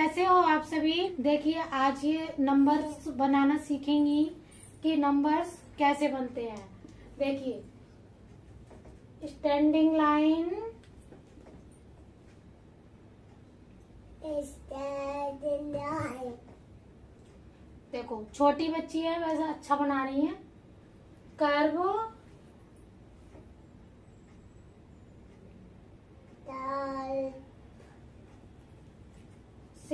कैसे हो आप सभी? देखिए आज ये नंबर्स बनाना सीखेंगी कि नंबर्स कैसे बनते हैं। देखिए स्टैंडिंग लाइन देखो छोटी बच्ची है वैसे अच्छा बना रही है। कर्व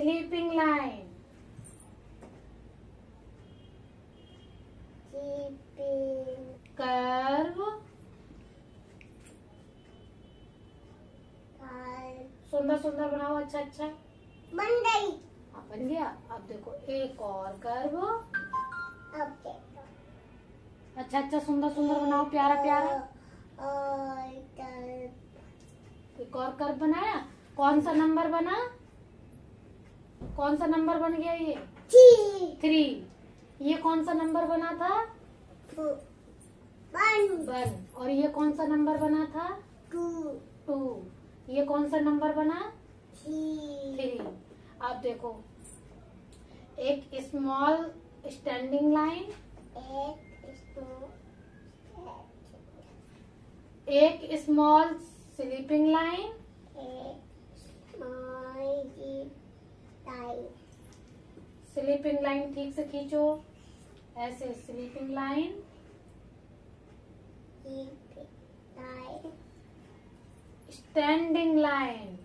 स्लीपिंग लाइन कर्व सुंदर सुंदर बनाओ अच्छा अच्छा। बन गई हाँ बन गया। अब देखो एक और कर्व अच्छा अच्छा सुंदर सुंदर बनाओ प्यारा प्यारा। और एक और कर्व बनाया। कौन सा नंबर बना? कौन सा नंबर बन गया ये? थ्री ये कौन सा नंबर बना था? वन। और ये कौन सा नंबर बना था? टू। टू। ये कौन सा नंबर बना? थ्री। आप देखो। एक स्मॉल स्टैंडिंग लाइन एक एक स्मॉल स्लीपिंग लाइन एक स्मॉल जी टाइम स्लीपिंग लाइन ठीक से खींचो। ऐसे स्लीपिंग लाइन। Standing line.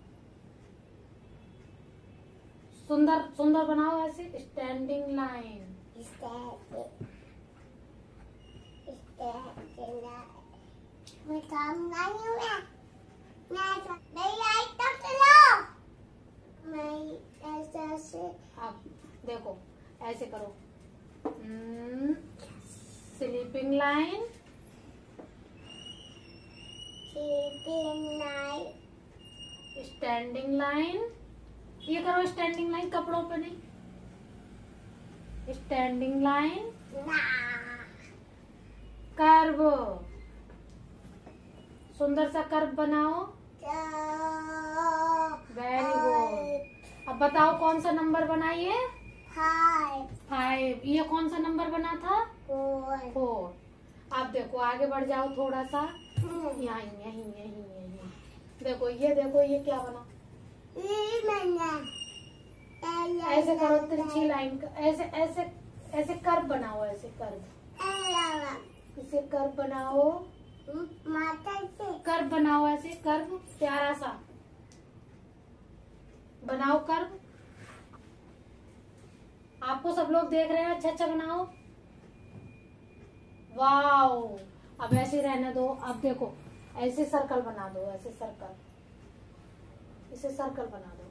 सुंदर सुंदर बनाओ ऐसे। Standing line. अब देखो ऐसे करो। Sleeping line sleeping line standing line ये करो स्टैंडिंग लाइन कपड़ों पे नहीं। स्टैंडिंग लाइन कर्व सुंदर सा कर्व बनाओ। वेरी गुड अब बताओ कौन सा नंबर बनाइए? फाइव। ये कौन सा नंबर बना था? four four. अब देखो आगे बढ़ जाओ थोड़ा सा। यहीं यहीं यहीं यहीं। देखो ये देखो ये क्या बना? ऐसे करो तिरछी लाइन का ऐसे ऐसे ऐसे कर्व बनाओ ऐसे कर्व। इसे कर्व बनाओ। माता से कर्व बनाओ ऐसे कर्व। प्यारा सा। बनाओ कर्व। आपको सब लोग देख रहे हैं? अच्छा अच्छा बनाओ। वाओ। अब ऐसे रहने दो। अब देखो, ऐसे सर्कल बना दो, ऐसे सर्कल इसे सर्कल बना दो।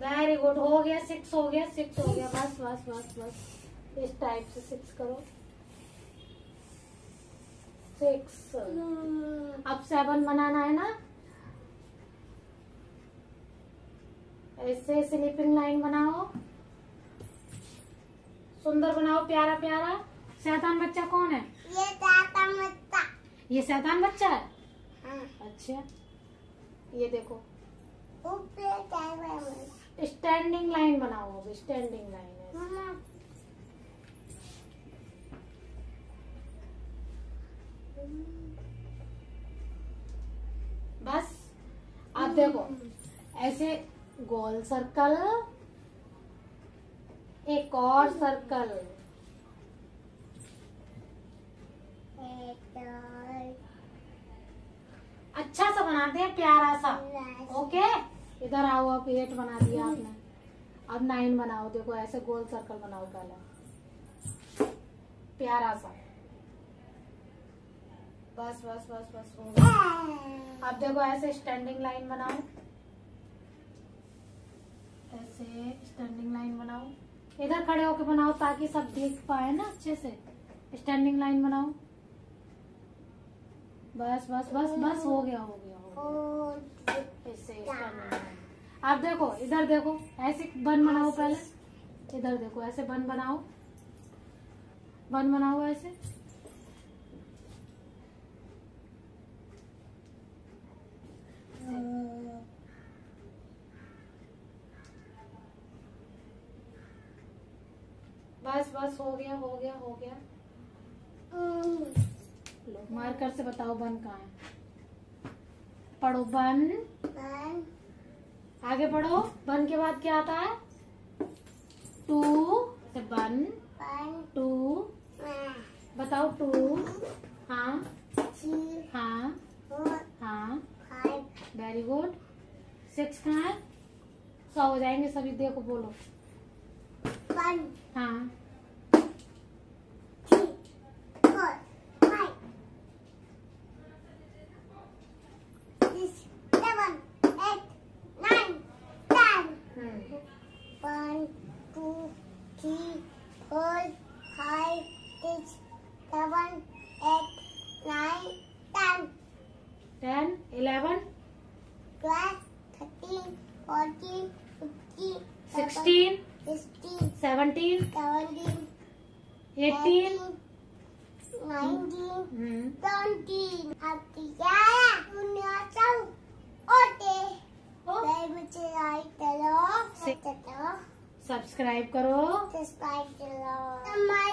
वेरी गुड हो गया सिक्स हो गया सिक्स हो गया। बस बस बस बस। इस टाइप से सिक्स करो। सिक्स अब सेवन बनाना है ना? ऐसे स्लीपिंग लाइन बनाओ। सुंदर बनाओ प्यारा प्यारा। शैतान बच्चा कौन है? ये दाता मत्ता। ये शैतान बच्चा है? हाँ। अच्छा। ये देखो। स्टैंडिंग लाइन बनाओ अब स्टैंडिंग लाइन है बस आप देखो ऐसे गोल सर्कल एक और सर्कल। अच्छा सा बनाते हैं प्यारा सा। ओके? इधर आओ अब एट बना दिया आपने। अब नाइन बनाओ देखो ऐसे गोल सर्कल बनाओ पहले। प्यारा सा। बस बस बस बस अब देखो ऐसे स्टैंडिंग लाइन बनाओ। ऐसे स्टैंडिंग लाइन बनाओ। इधर खड़े होके बनाओ ताकि सब देख पाए ना अच्छे से। स्टैंडिंग लाइन बनाओ। बस बस बस बस, हो गया हो गया हो गया। लाइन आप देखो, इधर देखो, ऐसे बन बनाओ पहले। इधर देखो, ऐसे बन बनाओ। बन बनाओ ऐसे। बस हो गया हो गया हो गया। मार्कर से बताओ बन कहाँ है? पढ़ो बन। आगे पढ़ो। बन के बाद क्या आता है? टू से बन। टू। बताओ टू। हाँ। हाँ। हाँ। Very good. सिक्स कहाँ है? सौ हो जाएँगे सभी देखो बोलो। हाँ three four five six seven eight nine ten hmm, One, two, three, four, five, six, seven, eight, nine, ten, ten eleven twelve, thirteen, fourteen, fifteen, sixteen sixteen, seventeen seventeen, eighteen, nineteen, hmm, twenty. Happy Yaya, Munyasau, Ote. Play subscribe करो। Subscribe करो